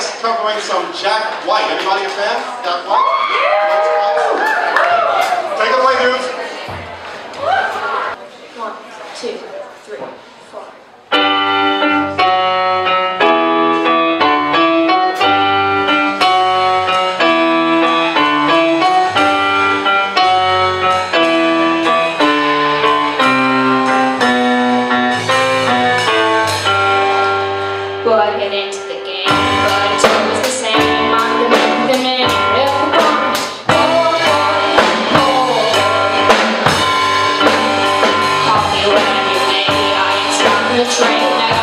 Next, covering some Jack White. Anybody a fan? Jack White? Take it away, dudes. One, two, three, four. Boy, get into the train.